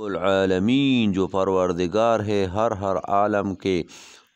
العالمین، جو پروردگار ہے ہر ہر عالم کے۔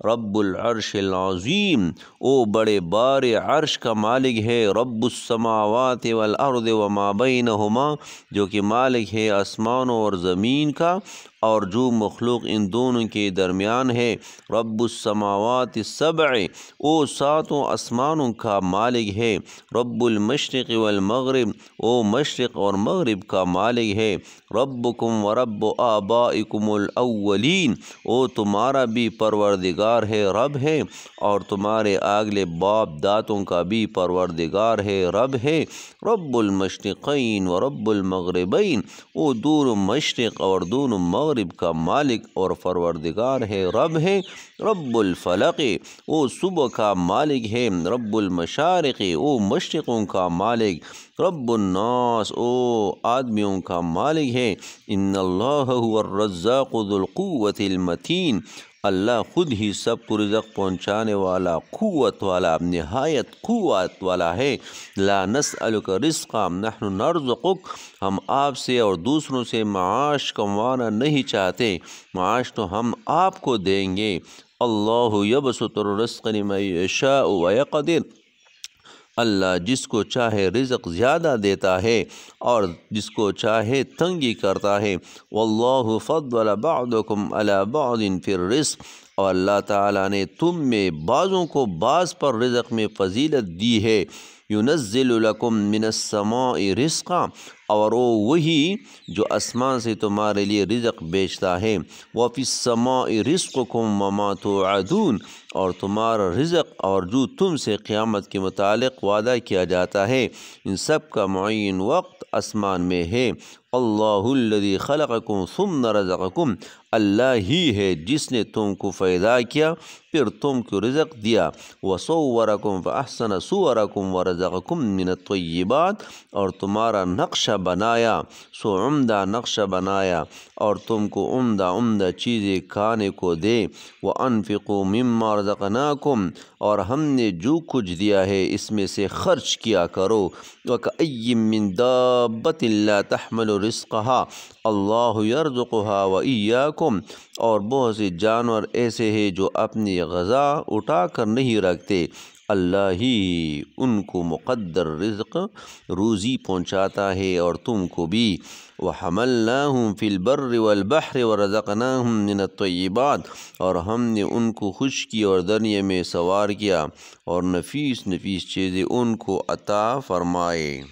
رب العرش العظیم، او بڑے بار عرش کا مالک ہے۔ رب السماوات والارض وما بینہما، جو کہ مالک ہے آسمانوں اور زمین کا۔ اور جو مخلوق ان دونوں کے درمیان ہے، رب السماوات السبع، او ساتوں آسمانوں کا مالک ہے۔ رب المشرق والمغرب، او مشرق اور مغرب کا مالک ہے۔ ربکم و رب آبائکم الاولین، او تمہارا بھی پروردگار ہے، رب ہے۔ اور تمہارے اگلے باپ داتوں کا بھی پروردگار ہے، رب ہے۔ رب المشرقین و رب المغربین، او دور مشرق اور دون مغرب کا مالک اور فروردگار ہے، رب ہے، رب الفلق، او صبح کا مالک ہے، رب المشارق وہ مشرقوں کا مالک، رب الناس، او آدمیوں کا مالک ہے۔ ان اللہ هو الرزاق ذو القوت المتین۔ اللہ خود ہی سب کو رزق پہنچانے والا قوت والا، نہایت قوت والا ہے۔ لا نسألک رزقا، نحن نرزقک۔ ہم آپ سے اور دوسروں سے معاش کموانا نہیں چاہتے۔ معاش تو ہم آپ کو دیں گے۔ اللہ یبسط الرزق لمن یشاء ویقدر۔ اللہ جس کو چاہے رزق زیادہ دیتا ہے اور جس کو چاہے تنگی کرتا ہے۔ واللہ فضل بعضکم علی بعض فی الرزق۔ اور اللہ تعالیٰ نے تم میں بعضوں کو بعض پر رزق میں فضیلت دی ہے۔ ینزل لکم من السماء رزقا، اور وہ وہی جو آسمان سے تمہارے لیے رزق بیچتا ہے۔ وفی السماء رزقکم وما توعدون، اور تمہارا رزق اور جو تم سے قیامت کے متعلق وعدہ کیا جاتا ہے۔ ان سب کا معین وقت آسمان میں ہے۔ اللہ الذي خلقکم ثم رزقکم۔ اللہ ہی ہے جس نے تم کو پیدا کیا، پھر تم کو رزق دیا۔ وصورکم فاحسن صورکم ورزقکم من الطیبات۔ اور تمہارا نقشہ بنایا سو عمدہ نقشہ بنایا۔ اور تم کو عمدہ عمدہ چیزیں کھانے کو دے۔ وَأَنفِقُوا مِمَّا رَزَقْنَاكُمْ اور ہم نے جو کچھ دیا ہے، اس میں سے خرچ کیا کرو۔ وَكَأَيِّم مِّن دَابَّةٍ لَا تَحْمَلُ رِزْقَهَا اللہ يرزقها وَإِيَّاكُمْ اور بہت سے جانور ایسے ہیں جو اپنی غذا اٹھا کر نہیں رکھتے۔ اللہ ہی ان کو مقدر رزق روزی پہنچاتا ہے اور تم کو بھی۔ وَحَمَلْنَاهُمْ فِي الْبَرِّ وَالْبَحْرِ وَرَزَقْنَاهُمْ مِنَ الطَّيِّبَاتِ، اور ہم نے ان کو خشکی اور دریا میں سوار کیا، اور نفیس نفیس چیزیں ان کو عطا فرمائے۔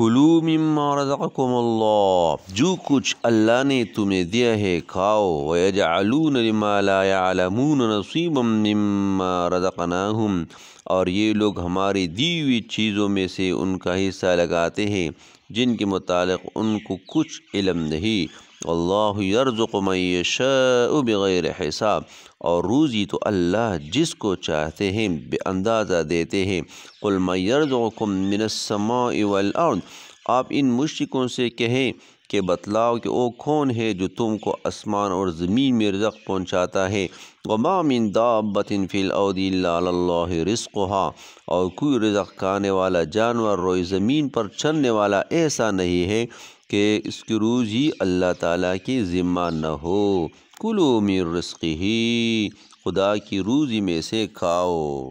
کلو مما رزقکم اللہ۔ جو کچھ اللہ نے تمہیں دیا ہے کھاؤ، ویجعلون لما لا يعلمون نصیبا مما رزقناہم۔ اور یہ لوگ ہماری دی ہوئی چیزوں میں سے ان کا حصہ لگاتے ہیں، جن کے متعلق ان کو کچھ علم نہیں۔ اللہ یرزق من یشاء بغیر حساب۔ اور روزی تو اللہ جس کو چاہتے ہیں بے اندازہ دیتے ہیں۔ قل من یرزقکم من السماء والارض۔ آپ ان مشرکوں سے کہیں کہ بتلاؤ کہ وہ کون ہے جو تم کو آسمان اور زمین میں رزق پہنچاتا ہے۔ وما من دابت فی الارض الا اللہ رزقها۔ اور کوئی رزق کھانے والا جانور روئی زمین پر چلنے والا ایسا نہیں ہے کہ اس کی روزی اللہ تعالیٰ کی ذمہ نہ ہو۔ کلو من رزقی ہی خدا کی روزی میں سے کھاؤ۔